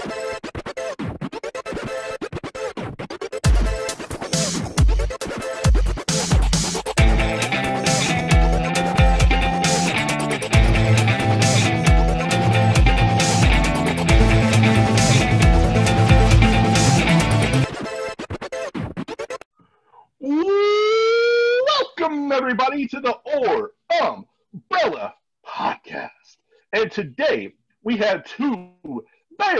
Welcome everybody to the Orr Umbrella podcast. And today we have two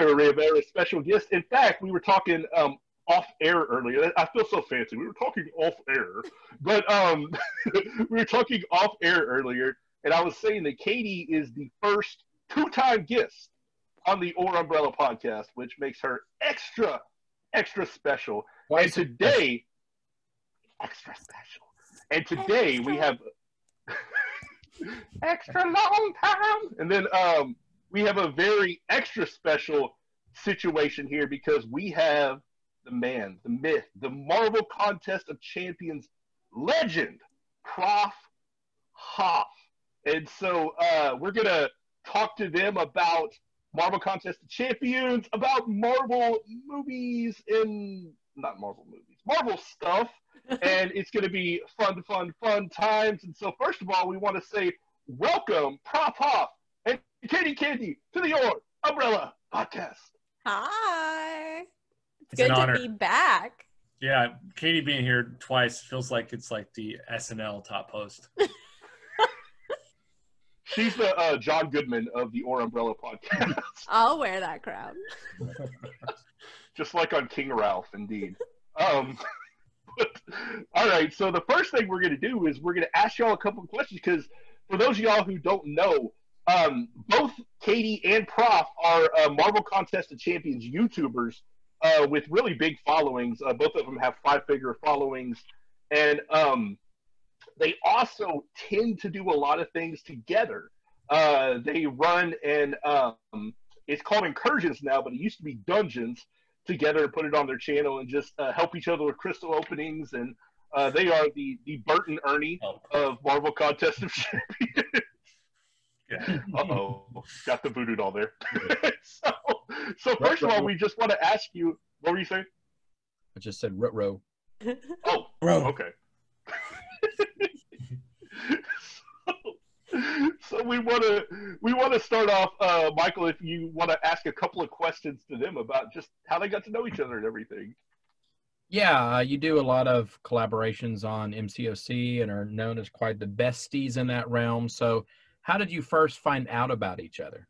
very, very special guest. In fact, we were talking um, off air earlier. I feel so fancy. We were talking off air, but um, we were talking off air earlier, and I was saying that Katie is the first two-time guest on the Orr Umbrella podcast, which makes her extra, extra special. Why and today, extra special. And today we have extra long time. And then um, we have a very extra special situation here because we have the man, the myth, the Marvel Contest of Champions legend, Prof. Hoff. And so uh, we're going to talk to them about Marvel Contest of Champions, about Marvel movies and not Marvel movies, Marvel stuff. and it's going to be fun, fun, fun times. And so, first of all, we want to say welcome, Prof. Hoff and Katy Candy to the Orr Umbrella podcast. Hi. It's, It's good to honor. be back. Yeah, Katie being here twice feels like it's like the SNL top host. She's the uh, John Goodman of the Orr Umbrella podcast, I'll wear that crown. just like on King Ralph, indeed. Um, but, all right, so the first thing we're going to do is we're going to ask y'all a couple of questions because for those of y'all who don't know, um, both Katie and Prof are uh, Marvel Contest of Champions YouTubers uh, with really big followings. Uh, both of them have five-figure followings, and um, they also tend to do a lot of things together. Uh, they run and um, it's called incursions now, but it used to be dungeons together and put it on their channel and just uh, help each other with crystal openings. And uh, they are the the Bert and Ernie Oh, of Marvel Contest of Champions. yeah. Uh oh, got the voodoo doll there. so, so first of all, we just want to ask you, what were you saying? I just said row. Oh, Bro. okay. so, so we want to we want to start off, uh, Michael. If you want to ask a couple of questions to them about just how they got to know each other and everything. Yeah, uh, you do a lot of collaborations on MCOC and are known as quite the besties in that realm. So, how did you first find out about each other?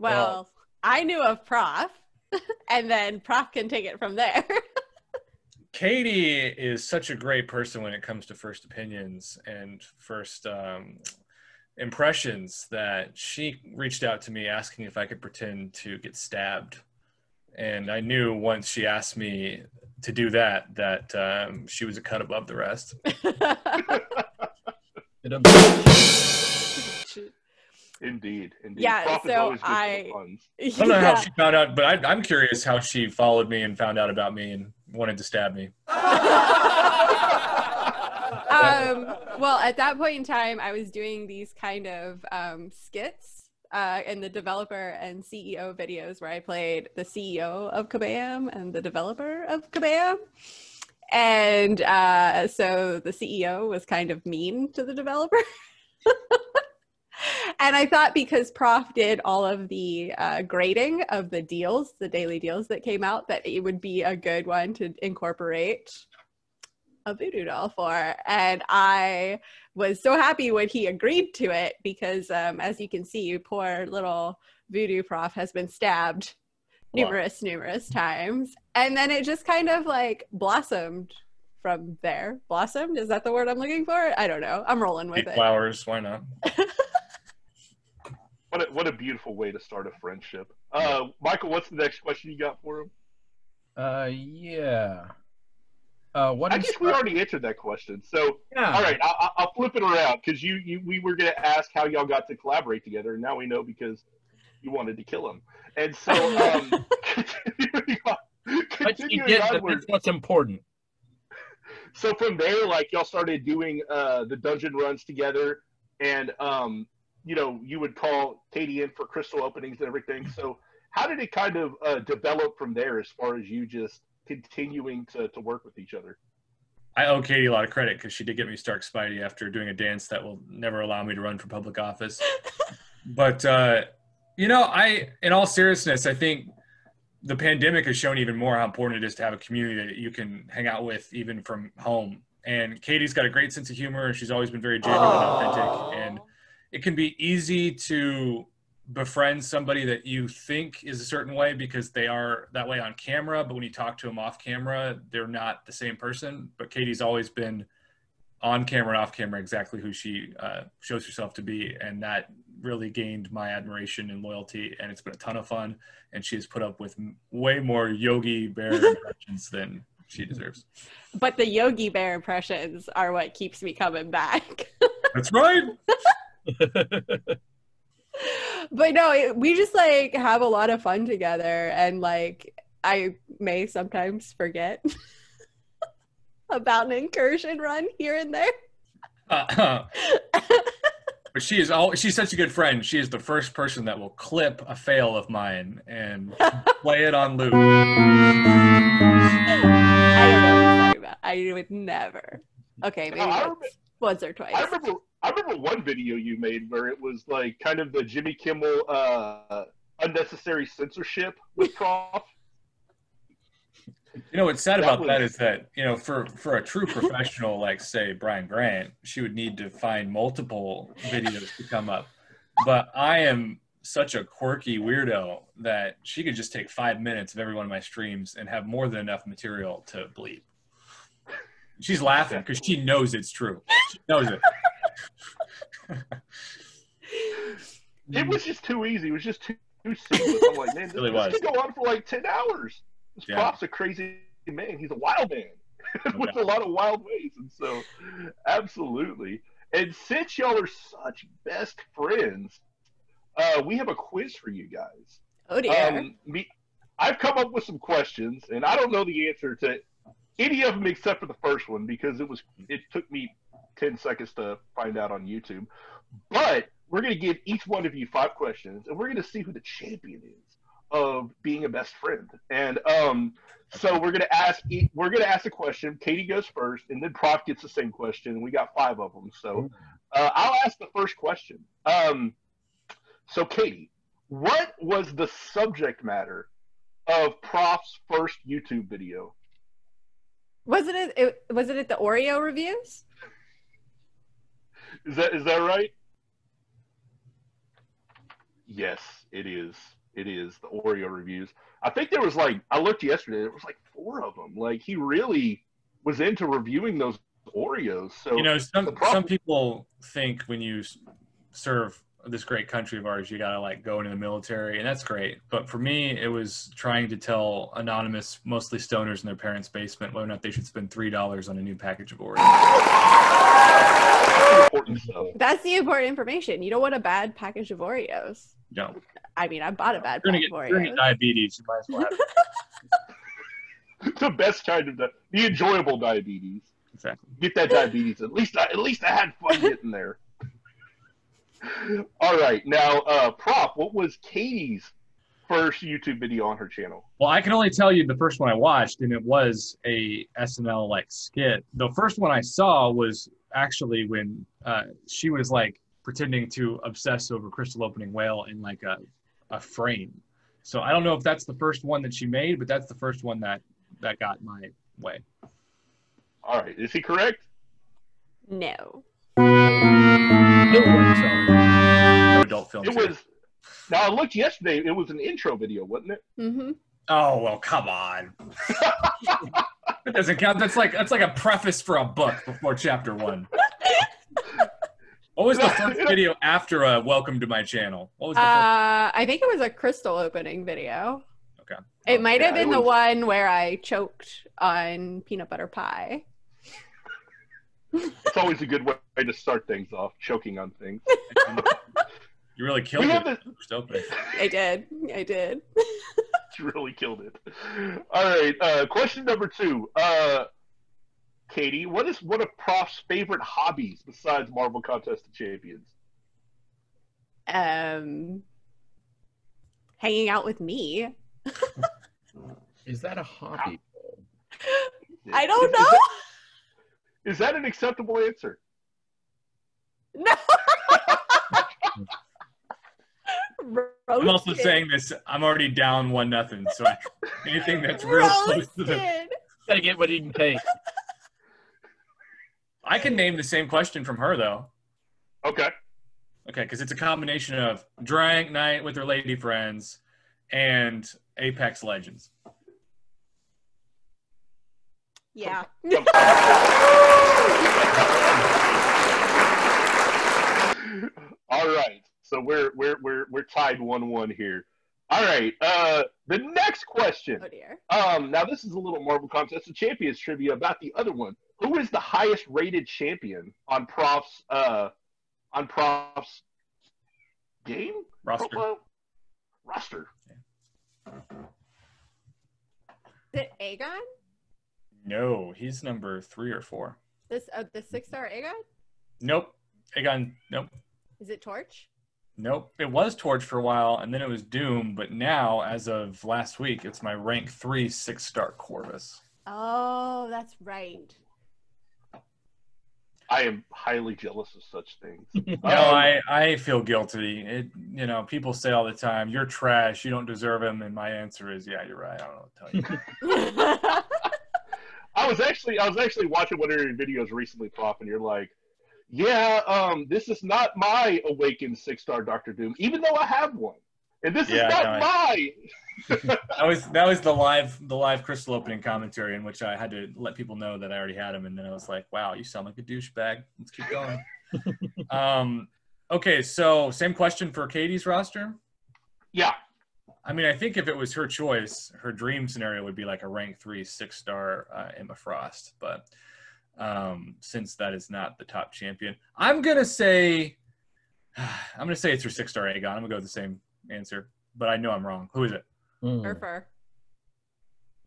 well, I knew of Prof, and then Prof can take it from there. Katie is such a great person when it comes to first opinions and first um, impressions that she reached out to me asking if I could pretend to get stabbed. And I knew once she asked me to do that, that um, she was a cut above the rest. It Indeed, indeed. Yeah, Prof is so always good for the I- puns. I don't know how Yeah. she found out, but I, I'm curious how she followed me and found out about me and wanted to stab me. um, well, at that point in time, I was doing these kind of um, skits uh, in the developer and CEO videos where I played the CEO of Kabam and the developer of Kabam. And uh, so the CEO was kind of mean to the developer. and I thought because Prof did all of the uh, grading of the deals, the daily deals that came out, that it would be a good one to incorporate a voodoo doll for. And I was so happy when he agreed to it because, um, as you can see, poor little voodoo prof has been stabbed Wow. numerous, numerous times. And then it just kind of like blossomed from there. Blossomed? Is that the word I'm looking for? I don't know. I'm rolling with Eight it. flowers, why not? What a, what a beautiful way to start a friendship. Uh, Michael, what's the next question you got for him? uh, yeah. Uh, what I guess we already answered that question. So, yeah. all right, I, I- I'll flip it around because you, you we were going to ask how y'all got to collaborate together, and now we know because you wanted to kill him. And so, um, continuing on, But you continuing did, onward, that's what's important. so from there, like y'all started doing uh, the dungeon runs together, and um, you know you would call Katie in for crystal openings and everything. So how did it kind of uh, develop from there as far as you just continuing to, to work with each other? I owe Katie a lot of credit because she did get me Stark Spidey after doing a dance that will never allow me to run for public office. but uh, you know, I, in all seriousness, I think the pandemic has shown even more how important it is to have a community that you can hang out with even from home. And Katie's got a great sense of humor, and she's always been very genuine and authentic. And it can be easy to befriend somebody that you think is a certain way because they are that way on camera, but when you talk to them off camera, they're not the same person. But Katie's always been on camera and off camera exactly who she uh, shows herself to be, and that really gained my admiration and loyalty. And it's been a ton of fun. And she has put up with way more Yogi Bear impressions than she deserves. But the Yogi Bear impressions are what keeps me coming back. That's right. but no, it, we just like have a lot of fun together, and like I may sometimes forget about an incursion run here and there. Uh, but she is all she's such a good friend. She is the first person that will clip a fail of mine and play it on loop. I don't know what you're talking about. I would never. Okay, maybe No, once, remember- once or twice. I remember I remember one video you made where it was like kind of the Jimmy Kimmel uh, unnecessary censorship with Prof. You know what's sad That about was- that is that you know for for a true professional like say Brian Grant, she would need to find multiple videos to come up. But I am such a quirky weirdo that she could just take five minutes of every one of my streams and have more than enough material to bleep. She's laughing because she knows it's true. She knows it. It was just too easy. It was just too, too seamless. I'm like, man, this, Really this could go on for like ten hours. This Yeah. Prof's a crazy man. He's a wild man with No a lot of wild ways, and so absolutely. And since y'all are such best friends, uh, we have a quiz for you guys. oh dear. Um, me, I've come up with some questions, and I don't know the answer to any of them except for the first one because it was it took me ten seconds to find out on YouTube. But we're going to give each one of you five questions, and we're going to see who the champion is of being a best friend. And um, so we're going to ask we're going to ask a question. Katie goes first, and then Prof gets the same question. And we got five of them. So uh, I'll ask the first question. Um, so Katie, what was the subject matter of Prof's first YouTube video? wasn't it, it? Was it at the Oreo reviews? Is that is that right? Yes, it is. It is the Oreo reviews. I think there was like I looked yesterday. There was like four of them. Like he really was into reviewing those Oreos. So you know some problem- some people think when you serve this great country of ours you gotta like go into the military and that's great but for me it was trying to tell anonymous mostly stoners in their parents basement whether or not they should spend three dollars on a new package of oreos that's important stuff. That's the important information. You don't want a bad package of Oreos. no I mean, I bought a bad you're gonna, pack get, of you're gonna get Oreos. diabetes you might as well have it. the best kind of di- the enjoyable diabetes. exactly Get that diabetes. At least I, at least I had fun getting there. All right, now, uh, Prof, what was Katie's first YouTube video on her channel? well i can only tell you the first one i watched and it was a snl like skit the first one i saw was actually when uh, she was like pretending to obsess over crystal opening whale in like a, a frame so i don't know if that's the first one that she made but that's the first one that that got my way All right, is he correct? No. no adult films It was. Now I looked yesterday. It was an intro video, wasn't it? Mm hmm oh well come on that doesn't count that's like that's like a preface for a book before chapter one what was the first video after uh, welcome to my channel what was the first Uh, I think it was a crystal opening video. Okay. It might have Yeah, it been the one where I choked on peanut butter pie. It's always a good way to start things off, choking on things. You really killed We it. have the- I did. I did. You really killed it. All right, uh, question number two. Uh, Katie, what is one of Prof's favorite hobbies besides Marvel Contest of Champions? Um, hanging out with me. Is that a hobby? I don't Is- know. Is that, is that an acceptable answer? No. I'm also saying this. I'm already down one nothing. So I, anything that's real close to the, Gotta get what you can take. I can name the same question from her though. Okay. Okay, because it's a combination of drank night with her lady friends and Apex Legends. Yeah. All right. So we're we're we're we're tied one one here. All right. Uh, the next question. Oh dear. Um, now this is a little Marvel contest, the champions trivia about the other one. Who is the highest rated champion on Prof's uh on Prof's game Roster. profile? roster? Is it Aegon? No, he's number three or four. This uh, the six star Aegon? Nope. Aegon. Nope. Is it Torch? Nope. It was Torch for a while, and then it was Doom. But now, as of last week, it's my rank three six star Corvus. Oh, that's right. I am highly jealous of such things. No, Um, I, I feel guilty. It you know people say all the time you're trash. You don't deserve him, and my answer is yeah, you're right. I don't know what to tell you. I was actually I was actually watching one of your videos recently, Prof, and you're like, yeah, um, this is not my awakened six star Doctor Doom, even though I have one, and this Yeah, is not no, my. that was that was the live the live crystal opening commentary in which I had to let people know that I already had him, and then I was like, wow, you sound like a douchebag. Let's keep going. um, okay, so same question for Katie's roster. Yeah, I mean, I think if it was her choice, her dream scenario would be like a rank three, six star uh, Emma Frost. But um, since that is not the top champion, I'm gonna say, I'm gonna say it's her six star Aegon. I'm gonna go with the same answer, but I know I'm wrong. Who is it? Hmm. Surfer.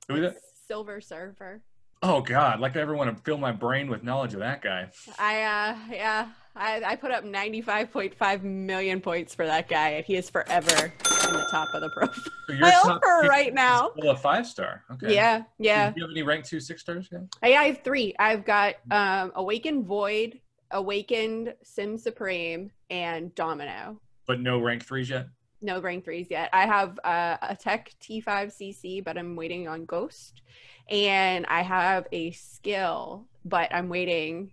Who is it? Silver Surfer. Oh God! Like I ever want to fill my brain with knowledge of that guy. I uh yeah. I, I put up 95.5 million points for that guy, and he is forever in the top of the profile So I top offer right now. a five star. Okay. Yeah, yeah. Do you have any rank two, six stars yet? I, I have three. I've got um, Awakened Void, Awakened Sym Supreme, and Domino. But no rank threes yet. No rank threes yet. I have uh, a Tech T5CC, but I'm waiting on Ghost. And I have a skill, but I'm waiting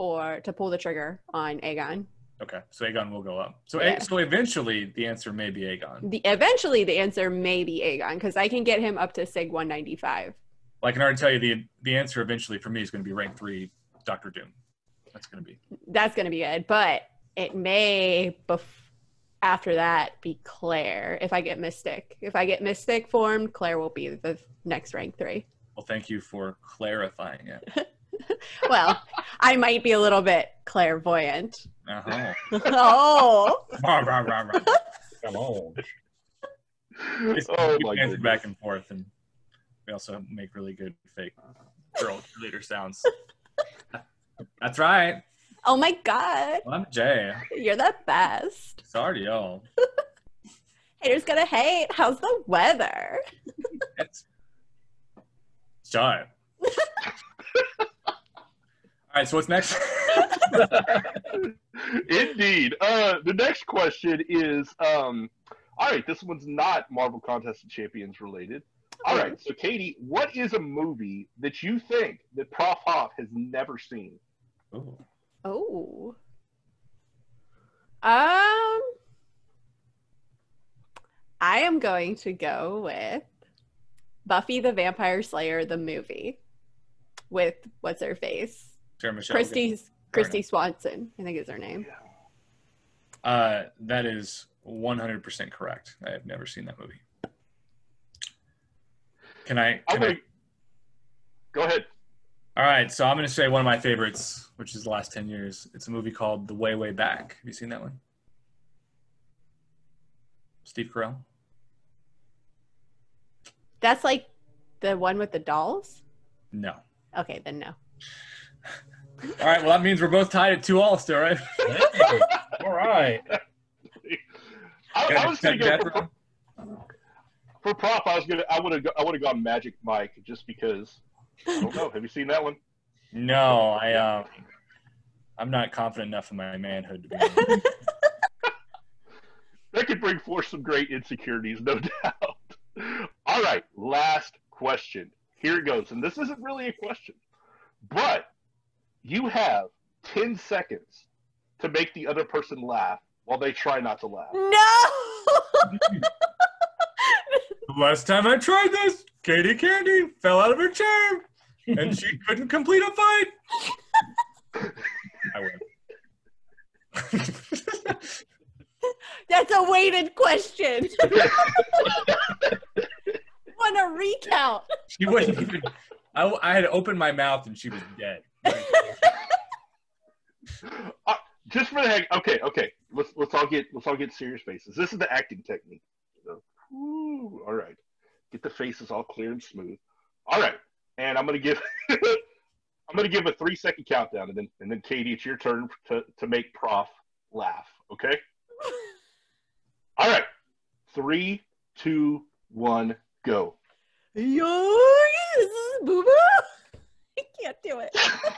for to pull the trigger on Aegon. Okay, so Aegon will go up. So, Yeah. so eventually, the answer may be Aegon. The eventually the answer may be Aegon because I can get him up to Sig 195. Well, I can already tell you the the answer eventually for me is going to be rank three, Doctor Doom. That's going to be. That's gonna be good, but it may bef- after that be Claire if I get Mystic. If I get Mystic formed, Claire will be the next rank three. Well, thank you for clarifying it. Well, I might be a little bit clairvoyant. Uh-huh. oh, Rah, rah, rah, rah. Come on. Just oh keep my goodness. back and forth, and we also make really good fake girl leader sounds. That's right. oh my God, Well, I'm Jay. you're the best. Sorry, y'all. Haters gonna hate. How's the weather? It's it's time. All right, so what's next? Indeed. Uh, the next question is, um, all right, this one's not Marvel Contest of Champions related. All right, so Katie, what is a movie that you think that Prof Hoff has never seen? Ooh. Oh. Um I am going to go with Buffy the Vampire Slayer the movie with what's her face? Sarah Michelle. Christy Fair Christy Swanson, I think is her name. Uh, that is 100% correct. I have never seen that movie. Can I? I'm Can I go ahead. all right, so I'm going to say one of my favorites, which is the last 10 years. It's a movie called The Way, Way Back. Have you seen that one? Steve Carell? That's like the one with the dolls? No. Okay, then no. All right, well, that means we're both tied at two all still, right? Hey, all right. I, I was Gotta going to check go that for, for Prof, I was gonna, I would have, I would have gone Magic Mike just because. I don't know. Have you seen that one? No, I um, I'm not confident enough in my manhood to be. That could bring forth some great insecurities, no doubt. All right, last question. Here it goes, and this isn't really a question, but you have ten seconds to make the other person laugh while they try not to laugh. No. The Last time I tried this, Katy Candy fell out of her chair, and she couldn't complete a fight. I win. That's a weighted question. Want a recount? she wouldn't even. I, I had opened my mouth and she was dead. Uh, just for the heck, okay, okay. Let's let's all get let's all get serious faces. This is the acting technique. So, woo, all right, get the faces all clear and smooth. All right, and I'm gonna give I'm gonna give a three second countdown, and then and then Katie, it's your turn to to make Prof laugh. Okay. All right, three, two, one, go. Yo, this is Boo Boo. I can't do it.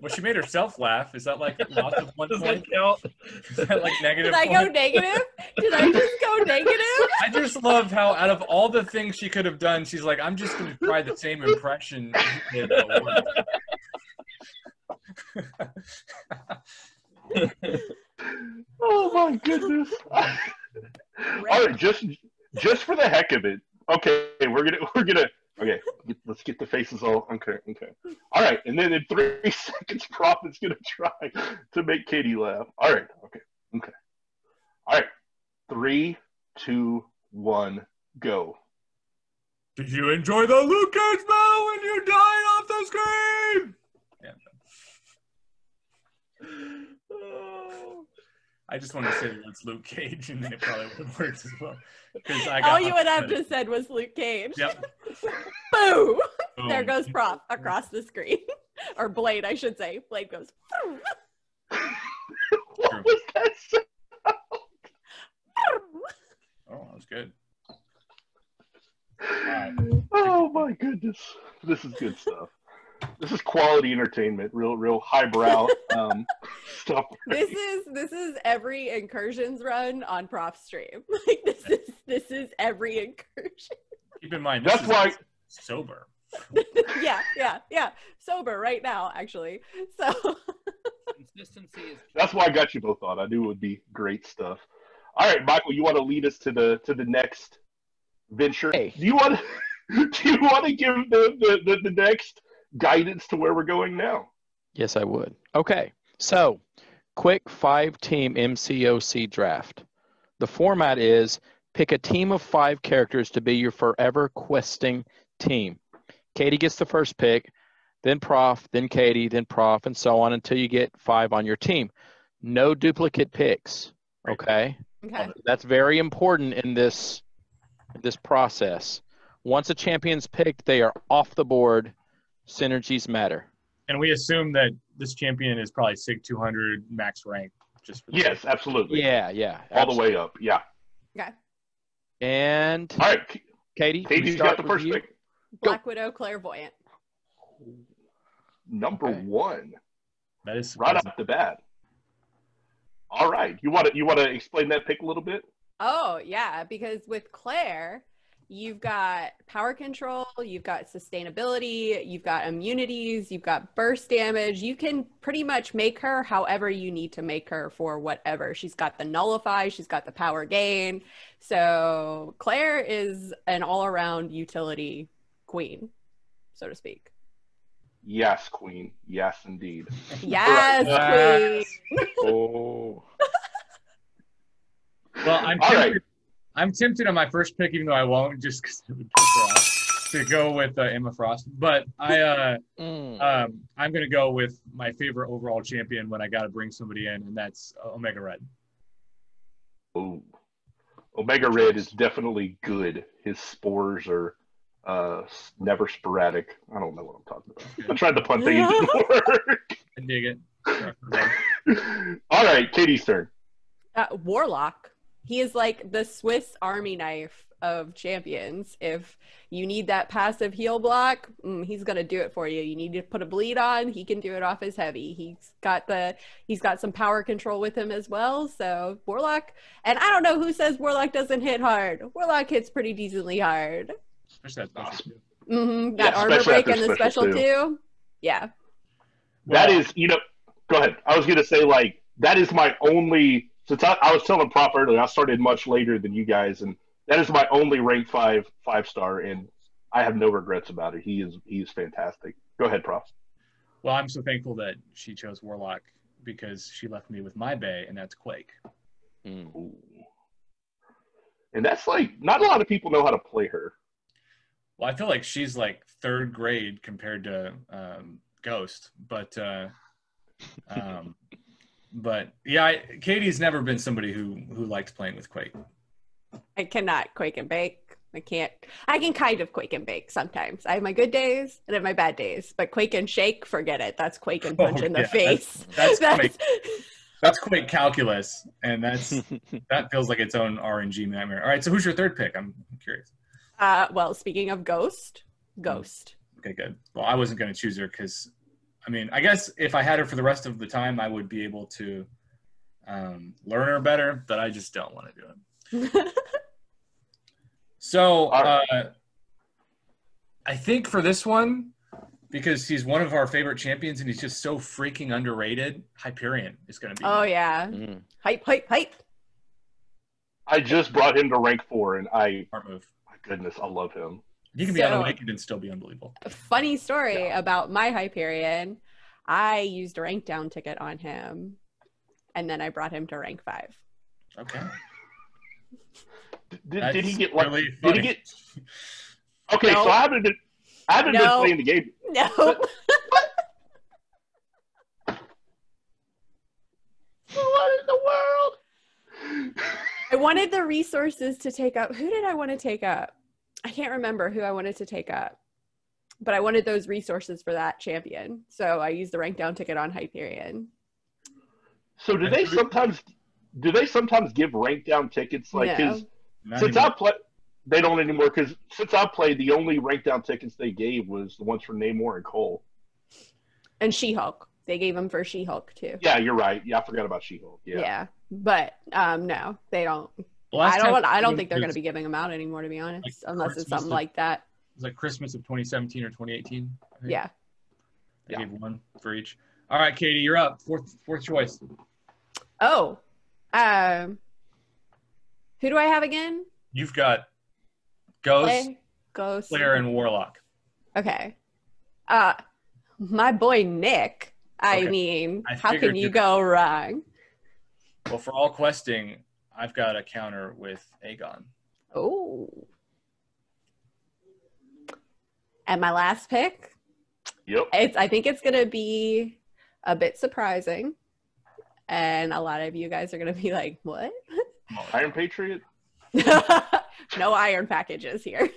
Well, she made herself laugh. Is that like lots of one Does point? that count? Is that like negative? Did I go point? negative? Did I just go negative? I just love how out of all the things she could have done, she's like, I'm just going to try the same impression. you did, but worse." Oh my goodness. All right, just just for the heck of it. Okay, we're gonna we're gonna okay. Let's get the faces all okay. Okay. All right, and then in three seconds, Prophet's gonna try to make Katie laugh. All right. Okay. Okay. All right. Three, two, one, go. Did you enjoy the Luke Cage battle when you died off the screen? Yeah. Oh. I just want to say that it's Luke Cage, and then it probably would have worked as well. 'Cause I got All you would have just said was Luke Cage. Yep. Boo! There goes Prof across the screen. or Blade, I should say. Blade goes. what True. was that? sound? Oh, that was good. Oh my goodness, this is good stuff. This is quality entertainment, real, real highbrow um, stuff. this is this is every incursions run on Prof stream. Like this is this is every incursion. Keep in mind, this That's is why sober. yeah, yeah, yeah. Sober right now, actually. So Consistency is That's why I got you both on. I knew it would be great stuff. All right, Michael, you want to lead us to the to the next venture? Hey. Do you want to do you want to give the, the, the, the next guidance to where we're going now? Yes, I would. Okay, so quick five team MCOC draft. The format is pick a team of five characters to be your forever questing team. Katie gets the first pick, then Prof, then Katie, then Prof, and so on until you get five on your team. No duplicate picks. Okay. okay. That's very important in this this process. Once a champion's picked, they are off the board. Synergies matter. And we assume that this champion is probably SIG 200 max rank. Just for the Yes, absolutely. Yeah, yeah. All the way up. Yeah. Okay. And All right, K- Katie, we Katie's start got the first pick. Black Widow clairvoyant. Number Okay. one, That is right surprising. off the bat. All right, you want to you want to explain that pick a little bit? Oh, yeah, because with Claire, you've got power control, you've got sustainability, you've got immunities, you've got burst damage. You can pretty much make her however you need to make her for whatever. She's got the nullify, she's got the power gain. So Claire is an all around utility queen, so to speak. Yes, Queen. Yes, indeed. Yes, Yes. queen. Oh. Well, I'm All tempted, right. I'm tempted on my first pick, even though I won't, just because it would piss her off, to go with uh, Emma Frost. But I, uh, Mm. um, I'm going to go with my favorite overall champion when I got to bring somebody in, and that's uh, Omega Red. Ooh. Omega Red is definitely good. His spores are uh, never sporadic. I don't know what I'm talking about. I tried to punt thing into the I dig it. All right, Katie's turn. Uh, Warlock. He is like the Swiss Army knife of champions. If you need that passive heal block, mm, he's gonna do it for you. You need to put a bleed on, he can do it off his heavy. He's got the he's got some power control with him as well. So Warlock, and I don't know who says Warlock doesn't hit hard. Warlock hits pretty decently hard. Especially that special too. hmm That Yeah, armor especially break and the special special two. two. Yeah. That Well, is, you know, go ahead. I was going to say, like, that is my only, since I, I was telling Prof earlier, I started much later than you guys, and that is my only rank five, five star, and I have no regrets about it. He is, he is fantastic. Go ahead, Prof. Well, I'm so thankful that she chose Warlock because she left me with my bay, and that's Quake. Mm. And that's like, not a lot of people know how to play her. Well, I feel like she's like third grade compared to um, Ghost, but uh, um, but yeah, I, Katie's never been somebody who who likes playing with Quake. I cannot quake and bake. I can't. I can kind of quake and bake sometimes. I have my good days and I have my bad days. But quake and shake, forget it. That's quake and punch Oh, in the yeah, face. That's Quake. That's Quake calculus, and that's that feels like its own RNG nightmare. All right, so who's your third pick? I'm curious. uh, well, speaking of ghost, ghost. Okay, good. Well, I wasn't going to choose her because, I mean, I guess if I had her for the rest of the time, I would be able to um, learn her better, but I just don't want to do it. So uh, I think for this one, because he's one of our favorite champions and he's just so freaking underrated, Hyperion is going to be. oh yeah, Mm. hype, hype, hype. I just brought him to rank four, and I, Smart move. my goodness, I love him. He can be So- unawakened and still be unbelievable. Funny story about my Hyperion. I used a rank down ticket on him, and then I brought him to rank five. Okay. Did, did he get like? really did he get? Okay, No. so I haven't been, I haven't No. been playing the game. No, What in the world? I wanted the resources to take up. Who did I want to take up? I can't remember who I wanted to take up, but I wanted those resources for that champion. So I used the rank down ticket on Hyperion. So do they sometimes do they sometimes give rank down tickets like No. because Not since anymore. I play they don't anymore because since I played the only rank down tickets they gave was the ones for Namor and Cole. And She Hulk. They gave them for She Hulk too. Yeah, you're right. Yeah, I forgot about She Hulk. Yeah. Yeah. But um, no, they don't. I don't. I don't think they're going to be giving them out anymore, to be honest, Like unless it's something of- like that. It was like Christmas of 2017 or 2018. Yeah. They Yeah. gave one for each. All right, Katie, you're up. Fourth fourth choice. Oh, um, who do I have again? You've got Ghost, Play, Ghost. Slayer, and Warlock. Okay. Uh, my boy Nick. I Okay. mean, I how can you- go wrong? Well, for all questing, I've got a counter with Aegon. Oh. And my last pick, Yep. it's I think it's gonna be a bit surprising. And a lot of you guys are gonna be like, what? Iron Patriot. no iron packages here.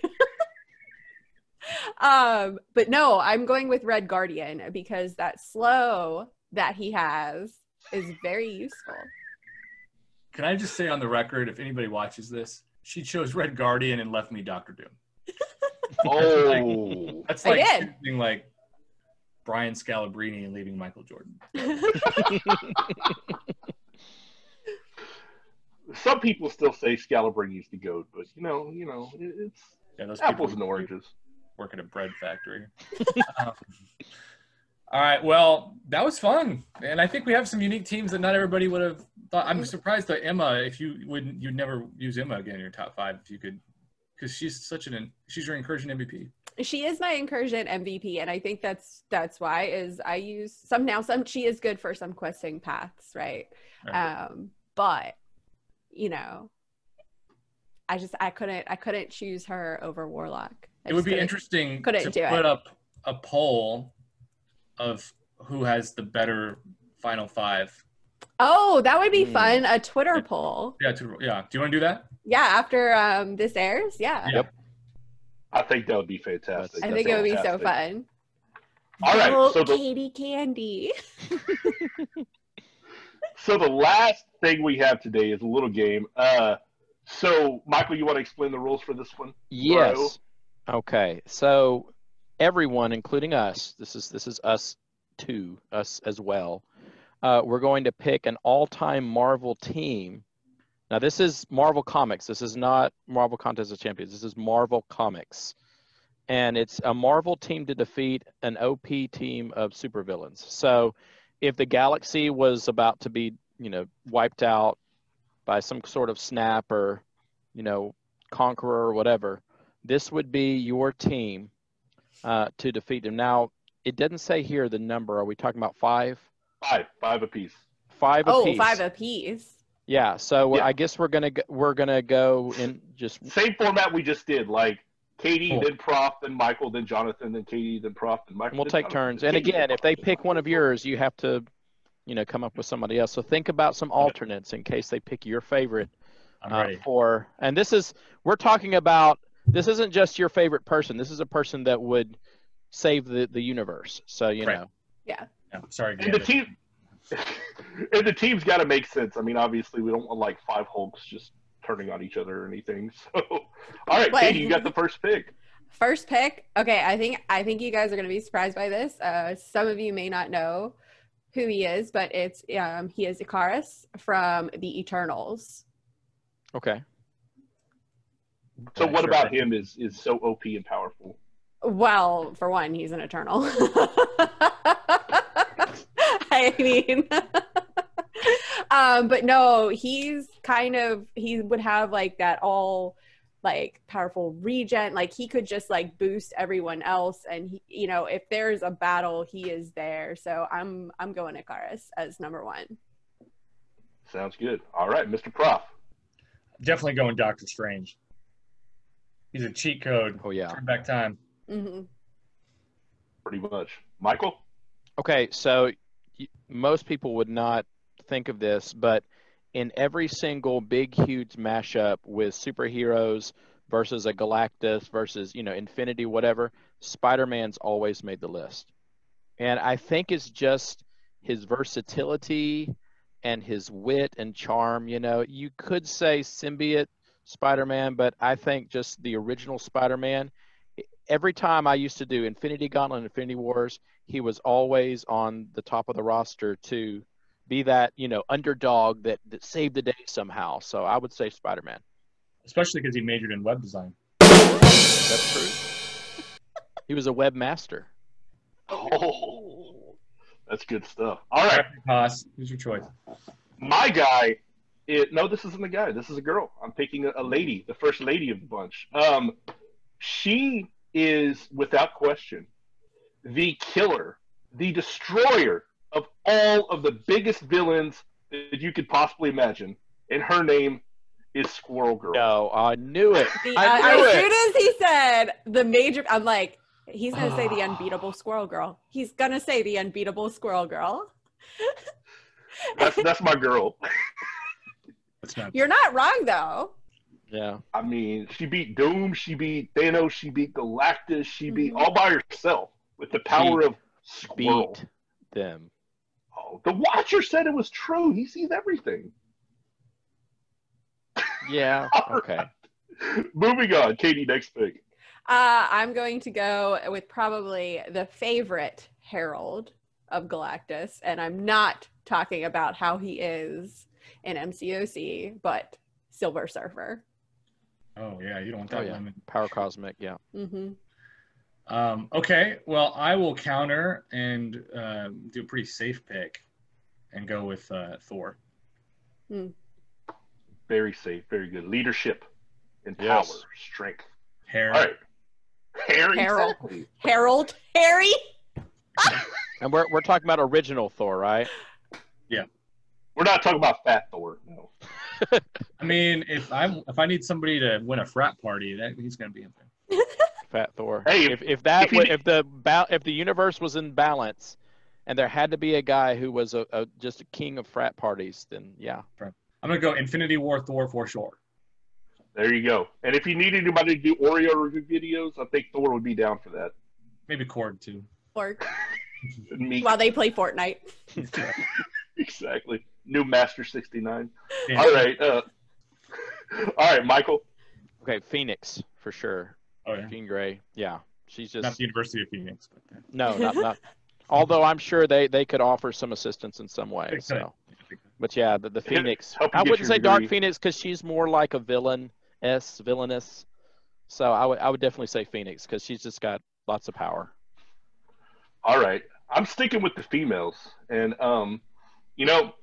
um, but no, I'm going with Red Guardian because that slow that he has is very useful. Can I just say on the record, if anybody watches this, she chose Red Guardian and left me Doctor Doom. Oh. That's like did. choosing like Brian Scalabrine and leaving Michael Jordan. Some people still say Scalabrine's the goat, but you know, you know, it's Yeah, those apples people and oranges. work at a bread factory. Um, all right, well, that was fun, and I think we have some unique teams that not everybody would have thought. I'm surprised that Emma, if you wouldn't, you'd never use Emma again in your top five if you could, because she's such an she's your incursion MVP. she is my incursion MVP, and I think that's that's why is I use some now some she is good for some questing paths, right? Right. Um, but you know, I just I couldn't I couldn't choose her over Warlock. I it would be couldn't- interesting couldn't to do put it. up a poll of who has the better final five. Oh, that would be Hmm. fun. A Twitter poll. Yeah, to, yeah. Do you want to do that? Yeah, after um this airs. Yeah. Yeah. I think that would be fantastic. I That's think it would be so fantastic. fun. All right, Vote so the- Katy Candy. So the last thing we have today is a little game. Uh, so Michael, you want to explain the rules for this one? Yes. Okay. So everyone, including us, this is this is us too, us as well. Uh, we're going to pick an all-time Marvel team. Now this is Marvel Comics. This is not Marvel Contest of Champions. This is Marvel Comics, and it's a Marvel team to defeat an OP team of supervillains. So if the galaxy was about to be, you know, wiped out by some sort of snap or, you know, conqueror or whatever, this would be your team uh, to defeat them. Now, it doesn't say here the number. Are we talking about five? Five, five apiece. Five Oh, apiece. five apiece. Yeah. So Yeah. I guess we're gonna go, we're gonna go in just Same format we just did. Like Katie, Cool. then Prof, then Michael, then Jonathan, then Katie, then Prof, then Michael. and we'll then take Jonathan, turns. And Katie, again, if they pick one of yours, you have to, you know, come up with somebody else. So think about some alternates in case they pick your favorite I'm uh, for. And this is we're talking about. This isn't just your favorite person. This is a person that would save the the universe. So you Right. know. Yeah, sorry. And the Gander. team, and the team's got to make sense. I mean, obviously, we don't want like five Hulks just turning on each other or anything. So, all right, But- Katie, you got the first pick. First pick. Okay, I think I think you guys are gonna be surprised by this. Uh, some of you may not know who he is, but it's um, he is Icarus from the Eternals. Okay. So, what about him is is so OP and powerful? Well, for one, he's an Eternal. I mean, um, but no, he's kind of he would have like that all like powerful regent. Like he could just like boost everyone else, and he, you know, if there's a battle, he is there. So I'm I'm going Icarus as number one. Sounds good. All right, Mr. Prof. Definitely going Doctor Strange. He's a cheat code. Oh yeah. Turn back time. Mm-hmm. Pretty much. Michael. Okay, so y- most people would not think of this, but in every single big, huge mashup with superheroes versus a Galactus versus, you know, Infinity, whatever, Spider Man's always made the list. And I think it's just his versatility and his wit and charm. You know, you could say symbiote Spider Man, but I think just the original Spider Man. Every time I used to do Infinity Gauntlet and Infinity Wars, he was always on the top of the roster to be that you know underdog that, that saved the day somehow. So I would say Spider Man. Especially because he majored in web design. That's true. He was a webmaster. Oh, that's good stuff. All right, Hoff, who's your choice? my guy. It, no, this isn't a guy. This is a girl. I'm picking a, a lady, the first lady of the bunch. Um, she is without question the killer, the destroyer of all of the biggest villains that you could possibly imagine, and her name is Squirrel Girl. No, I knew it. The, I uh, knew as it. soon as he said the major, I'm like, he's gonna say the unbeatable squirrel girl. He's gonna say the unbeatable squirrel girl. That's that's my girl. That's not. You're not wrong though. Yeah. I mean, she beat Doom, she beat Thanos, she beat Galactus, she beat Mhm. all by herself with the power of Squirrel. Beat them. Oh, the Watcher said it was true. He sees everything. Yeah. Okay. Moving on, Katie, next pick. Uh, I'm going to go with probably the favorite Herald of Galactus, and I'm not talking about how he is in MCOC, but Silver Surfer. Oh yeah, you don't want Oh, that yeah. lemon. Power Cosmic. Yeah. Mm-hmm. Um, okay, well I will counter and uh, do a pretty safe pick, and go with uh, Thor. Very safe, very good. Leadership and power, strength. Hair. All right. Harry. Harold. Exactly. Harold Harry. And we're we're talking about original Thor, right? We're not talking about Fat Thor. No. I mean, if I if I need somebody to win a frat party, that he's gonna be in there. Fat Thor. Hey, if, if that if you if the ba- if the universe was in balance, and there had to be a guy who was a, a just a king of frat parties, then yeah. I'm gonna go Infinity War Thor for sure. There you go. And if you need anybody to do Oreo review videos, I think Thor would be down for that. Maybe Korg too. Or And me. while they play Fortnite. exactly. New Master 69. Yeah. All right. Uh, all right, Michael. Okay, Phoenix for sure. Oh, yeah. Jean Grey. Yeah, she's Not just the University of Phoenix. But, yeah. no, not not. Although I'm sure they they could offer some assistance in some way. So, but yeah, the, the Phoenix. I wouldn't your say Dark. Phoenix because she's more like a villain s villainous. So I would I would definitely say Phoenix because she's just got lots of power. All right, I'm sticking with the females, and um, you know,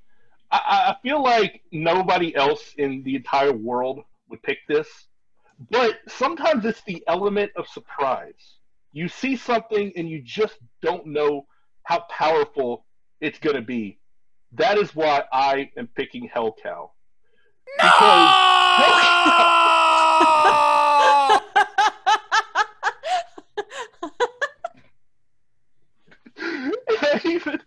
I- I, feel like nobody else in the entire world would pick this, but sometimes it's the element of surprise. You see something and you just don't know how powerful it's going to be. That is why I am picking Hell Cow. I even,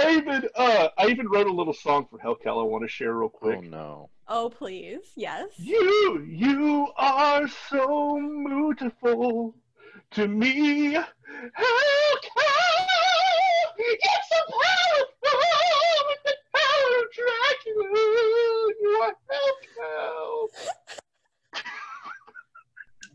I even, uh, I even wrote a little song for Hell Cow. I want to share real quick. Oh no. oh, please. Yes. You, you are so beautiful to me. How come it's so powerful with the power of Dracula? You are Hellcow.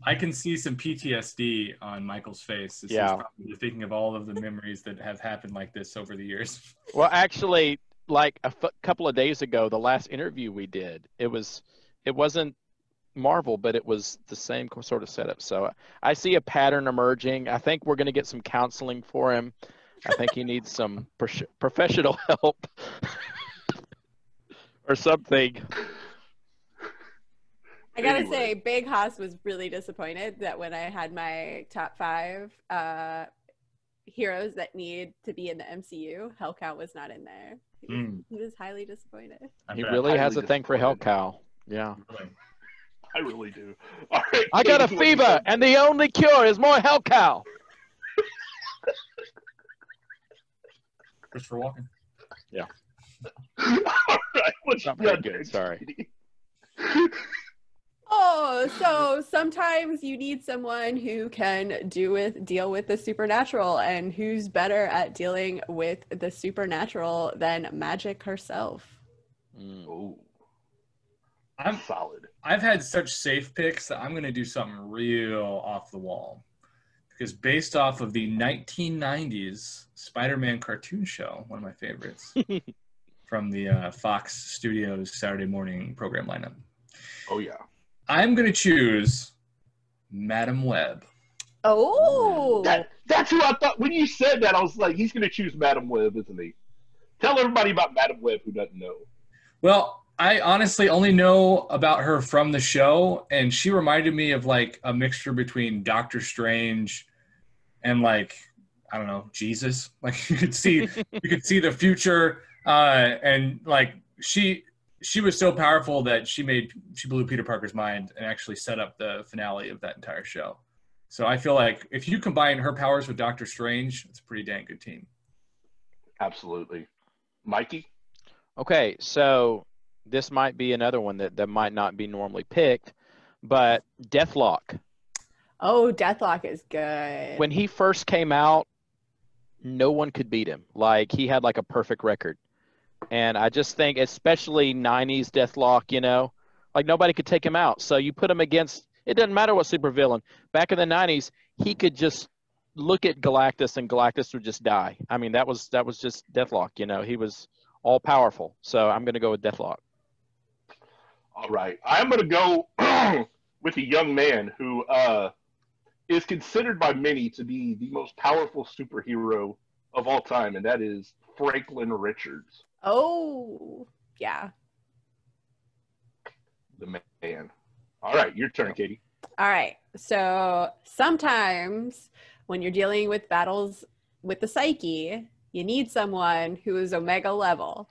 I can see some PTSD on Michael's face. he's Yeah. thinking of all of the memories that have happened like this over the years. Well, actually, like a f- couple of days ago, the last interview we did, it was, it wasn't Marvel, but it was the same co- sort of setup. So I see a pattern emerging. I think we're going to get some counseling for him. I think he needs some pros- professional help or something. I gotta Anyway. say, Big Haas was really disappointed that when I had my top five uh, heroes that need to be in the MCU, Hellcat was not in there. He was, Mm. he was highly disappointed. I He really has a thing for disappointed. Hellcow. Yeah. Really. I really do. All right. I got a ladies, you fever, and the only cure is more Hellcow. Christopher Walken. All right. What's Not very good, sorry. Katie? Oh, so sometimes you need someone who can do with deal with the supernatural, and who's better at dealing with the supernatural than Magik herself? Mm. Oh, I'm solid. I've had such safe picks that I'm going to do something real off the wall. Because based off of the 1990s Spider Man cartoon show, one of my favorites, from the uh, Fox Studios Saturday morning program lineup, Oh yeah. I'm going to choose Madame Web. Oh, That, that's who I thought when you said that. I was like, he's going to choose Madame Web, isn't he? Tell everybody about Madame Web who doesn't know. Well, I honestly only know about her from the show, and she reminded me of like a mixture between Doctor Strange and like I don't know Jesus. Like you could see, you could see the future, uh, and like she she was so powerful that she made she blew Peter Parker's mind and actually set up the finale of that entire show. So I feel like if you combine her powers with Doctor Strange, it's a pretty dang good team. Absolutely. Mikey? Okay, so this might be another one that, that might not be normally picked, but Deathlok. oh, Deathlok is good. When he first came out, no one could beat him. Like he had like a perfect record. And I just think especially 90s Deathlok, you know, like nobody could take him out. So you put him against it doesn't matter what supervillain. Back in the 90s, he could just look at Galactus and Galactus would just die. I mean, that was that was just Deathlok, you know. He was all powerful. So I'm going to go with Deathlok. All right. I'm going to go with a young man who uh, is considered by many to be the most powerful superhero of all time, and that is Franklin Richards, oh, yeah. the man. All right, your turn, Katie. All right. So sometimes when you're dealing with battles with the psyche, you need someone who is Omega level.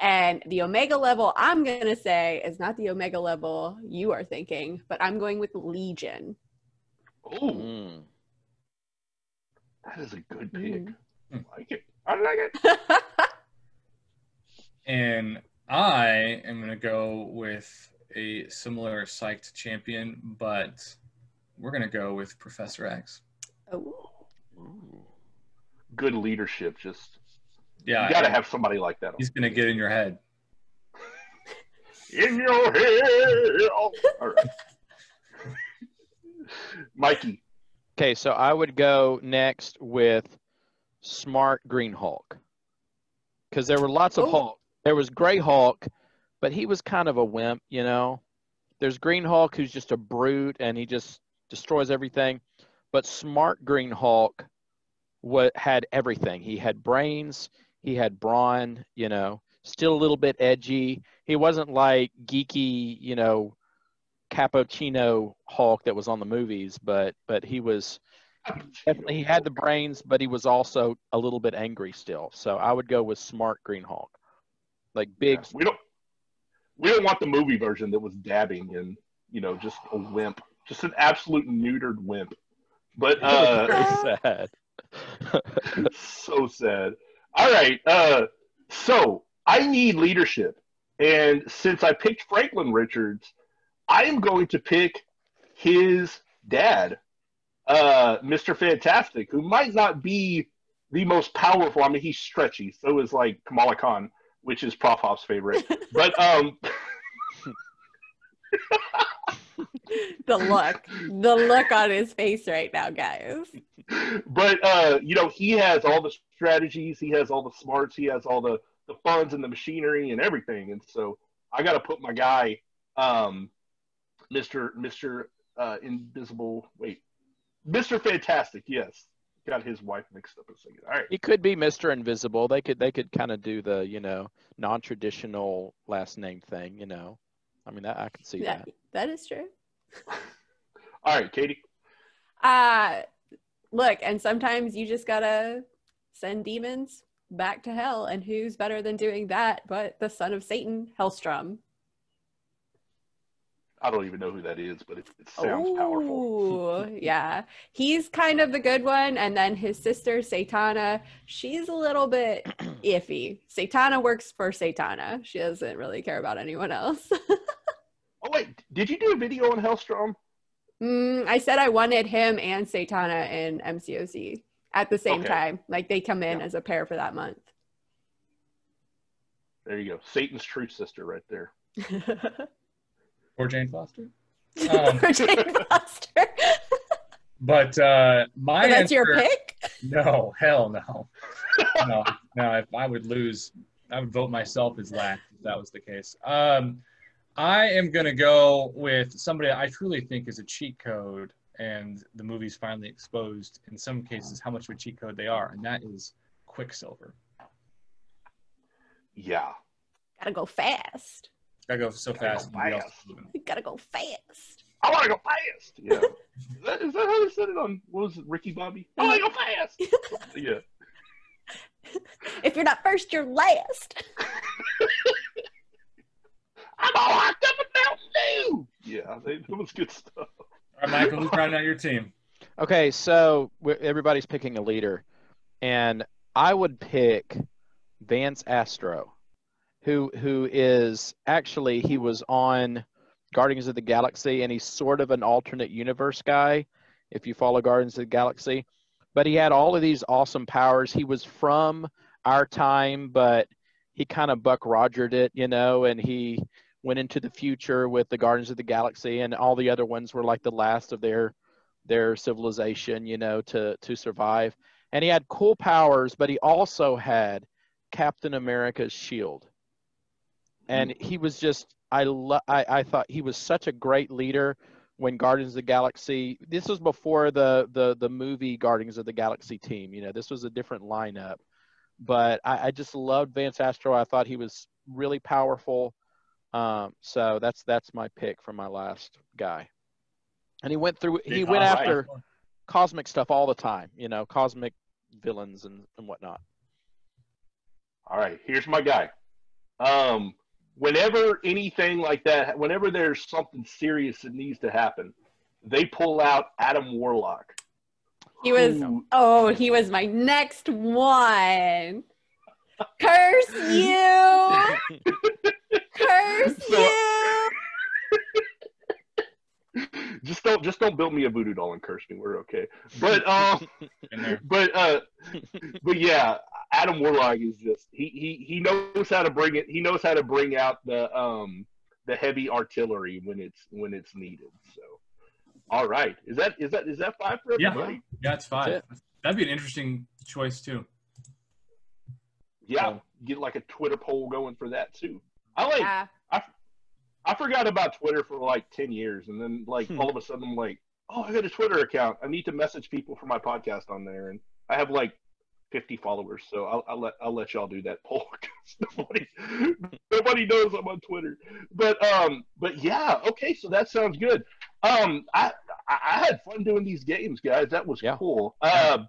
And the Omega level I'm going to say is not the Omega level you are thinking, but I'm going with Legion. Oh, Mm. that is a good pick. Mhm. I like it. I like it. And I am going to go with a similar psyched champion, but we're going to go with Professor X. oh, Good leadership. Just Yeah, you got to have somebody like that. he's going to get in your head. In your head. All right. Mikey. Okay, so I would go next with Smart Green Hulk. Because there were lots of Oh. Hulk. There was Gray Hulk, but he was kind of a wimp, you know. There's Green Hulk who's just a brute and he just destroys everything. But Smart Green what had everything. He had brains, he had brawn, you know, still a little bit edgy. He wasn't like geeky, you know, cappuccino Hulk that was on the movies, but but he was definitely he had the brains, but he was also a little bit angry still. So I would go with smart Green Hulk, like big. Yeah, we don't we don't want the movie version that was dabbing and you know just a wimp, just an absolute neutered wimp. But uh, very sad. so sad. All right, uh, so I need leadership, and since I picked Franklin Richards, I am going to pick his dad, uh, Mr. Fantastic, who might not be the most powerful. I mean, he's stretchy. So is like Kamala Khan, which is Prof Hoff's favorite. But um, the look, the look on his face right now, guys. but uh, you know, he has all the strategies, he has all the smarts, he has all the the funds and the machinery and everything. And so I got to put my guy, um, Mister Mister uh, Invisible. Wait, Mister Fantastic. Yes, got his wife mixed up a second. All right. he could be Mr. Invisible. They could they could kind of do the you know non-traditional last name thing. You know, I mean that I could see Yeah, that. that is true. All right, Katie. Uh look, and sometimes you just gotta send demons back to hell, and who's better than doing that but the son of Satan, Hellstrom? I don't even know who that is, but it, it sounds powerful. Ooh, yeah. He's kind of the good one. And then his sister, Satana, she's a little bit iffy. Satana works for Satana. She doesn't really care about anyone else. Oh wait, did you do a video on Hellstrom? Mm, I said I wanted him and Satana in MCOC at the same Okay. time. Like they come in Yeah. as a pair for that month. There you go, Satan's true sister right there. Or Jane Foster. Um, For Jane Foster. but uh, my So that's your pick? No, hell no. no, no. If I would lose, I would vote myself as last if that was the case. Um, I am going to go with somebody I truly think is a cheat code, and the movie's finally exposed in some cases how much of a cheat code they are, and that is Quicksilver. Yeah. Gotta go fast. I go so Gotta go fast. nobody fast. is. Gotta go fast. I want to go fast. Yeah. is, that, is that how they said it on, what was it, Ricky Bobby? I want to go fast. yeah. If you're not first, you're last. I'm all locked up in Mountain Dew. Yeah, they, it was good stuff. All right, Michael, who's rounding out your team? Okay, so everybody's picking a leader, and I would pick Vance Astro, who who is actually he was on Guardians of the Galaxy, and he's sort of an alternate universe guy, if you follow Guardians of the Galaxy. But he had all of these awesome powers. He was from our time, but he kind of Buck Rogered it, you know, and he went into the future with the Guardians of the Galaxy, and all the other ones were like the last of their their civilization, you know, to to survive. And he had cool powers, but he also had Captain America's shield. And he was just I lo- I I thought he was such a great leader when Guardians of the Galaxy. This was before the the the movie Guardians of the Galaxy team. You know, this was a different lineup. But I, I just loved Vance Astro. I thought he was really powerful. Um, so that's that's my pick for my last guy. And he went through. He went after cosmic stuff all the time. You know, cosmic villains and, and whatnot. All right, here's my guy. Um, whenever anything like that, whenever there's something serious that needs to happen, they pull out Adam Warlock. He was oh, he was my next one. Curse you! Curse So- you! just don't just don't build me a voodoo doll and curse me. We're okay. But um, but uh, but yeah, Adam Warlock is just he he he knows how to bring it. He knows how to bring out the um the heavy artillery when it's when it's needed. So, all right, is that is that is that five for Yeah. everybody? Yeah, yeah, it's five. That's That'd be an interesting choice too. Yeah, So- get like a Twitter poll going for that too. I like. Yeah. I forgot about Twitter for like ten years, and then like Hmm. all of a sudden I'm like, oh, I got a Twitter account. I need to message people for my podcast on there, and I have like fifty followers. So I'll, I'll let I'll let y'all do that poll 'cause nobody nobody knows I'm on Twitter. But um, but yeah, okay, so that sounds good. Um, I I I had fun doing these games, guys. That was Yeah. cool. Um,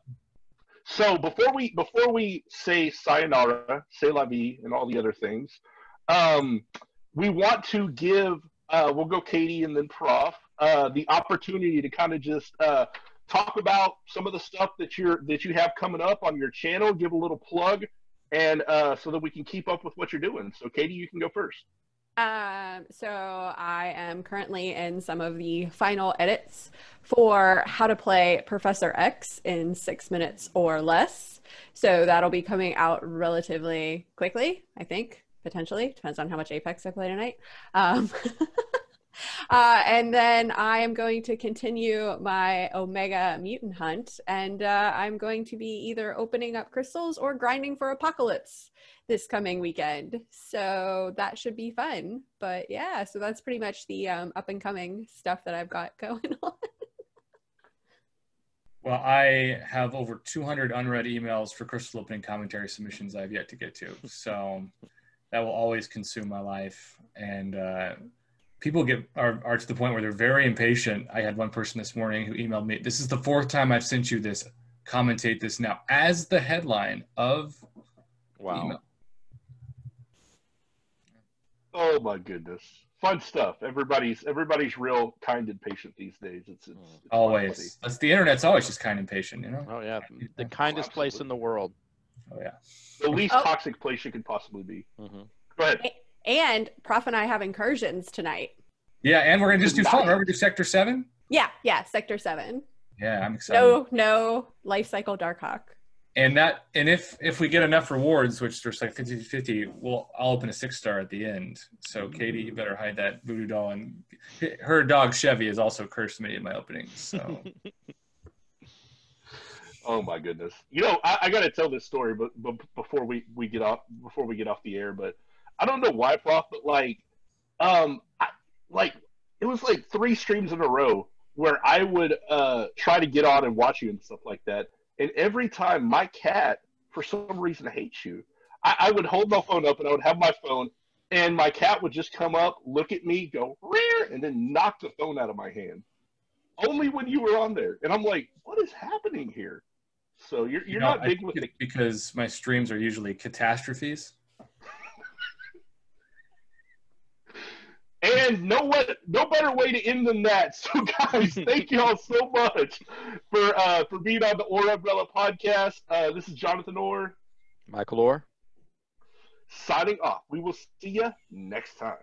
so before we before we say sayonara, say la vie, and all the other things, um, we want to give uh, we'll go Katie and then Prof uh, the opportunity to kind of just uh, talk about some of the stuff that you're that you have coming up on your channel. Give a little plug, and uh, so that we can keep up with what you're doing. So Katie, you can go first. Um, so I am currently in some of the final edits for how to play Professor X in six minutes or less. So that'll be coming out relatively quickly, I think, potentially. Depends on how much Apex I play tonight. Um, uh, and then I am going to continue my Omega mutant hunt, and uh, I'm going to be either opening up crystals or grinding for Apocalypse this coming weekend. So that should be fun. But yeah, so that's pretty much the um, up and coming stuff that I've got going on. Well, I have over 200 unread emails for crystal opening commentary submissions I've yet to get to. So that will always consume my life. And uh, people get are, are to the point where they're very impatient. I had one person this morning who emailed me, This is the fourth time I've sent you this. Commentate this now as the headline of Wow. email. Oh my goodness, fun stuff. Everybody's everybody's real kind and patient these days. It's, it's, it's fun to see. Always. That's the internet's always just kind and patient, you know? Oh yeah, the kindest place in the world. Oh, yeah. the least Oh. toxic place you could possibly be. hmm Go ahead. And Prof and I have incursions tonight. Yeah. And we're going to just do fun. Nice. We're going to do Sector 7. Yeah, yeah, Sector 7. Yeah, I'm excited. No, no life cycle Darkhawk. and that and if if we get enough rewards which there's like 50 50 we'll i'll open a six star at the end so katie you better hide that voodoo doll and her dog chevy has also cursed me in my openings so Oh my goodness! You know, I, I got to tell this story, but, but before we, we get off before we get off the air, but I don't know why, Prof, but like, um, I, like it was like three streams in a row where I would uh try to get on and watch you and stuff like that, and every time my cat, for some reason, hates you. I, I would hold my phone up and I would have my phone, and my cat would just come up, look at me, go rear, and then knock the phone out of my hand. Only when you were on there, and I'm like, what is happening here? So you're you you're know, not big with the because my streams are usually catastrophes and no what no better way to end than that. So guys, thank you all so much for uh for being on the Orr Umbrella podcast. Uh this is Jonathan Orr Michael Orr. signing off. We will see you next time.